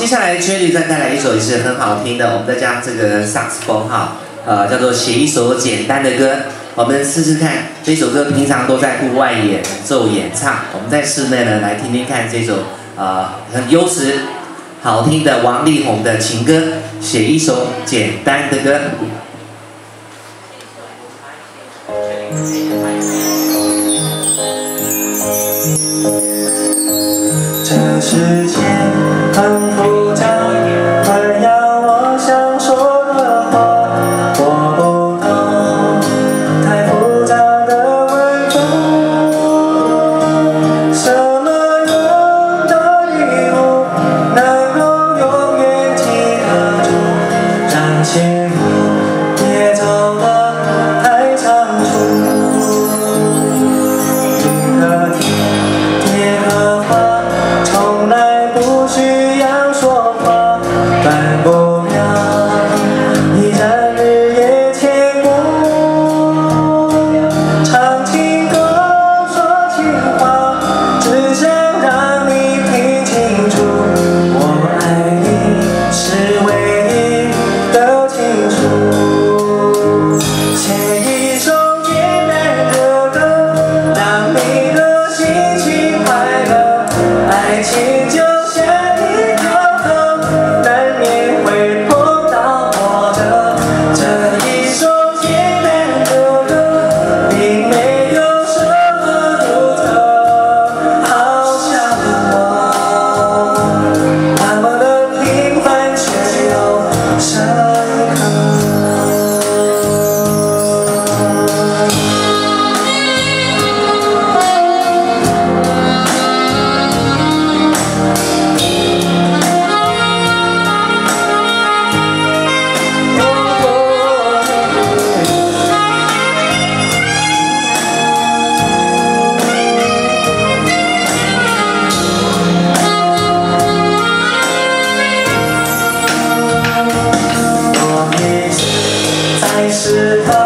接下来 c h 再带来一首也是很好听的，我们再加这个萨克斯风哈，呃，叫做写一首简单的歌。我们试试看这首歌，平常都在户外演奏演唱，我们在室内呢来听听看这首呃很优质、好听的王力宏的情歌，写一首简单的歌。这世界很直在